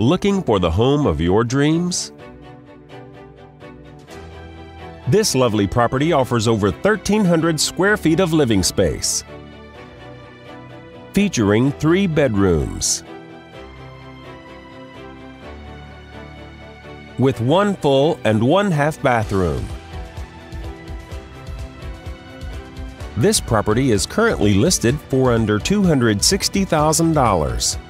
Looking for the home of your dreams? This lovely property offers over 1,300 square feet of living space, featuring three bedrooms with one full and one half bathroom. This property is currently listed for under $260,000.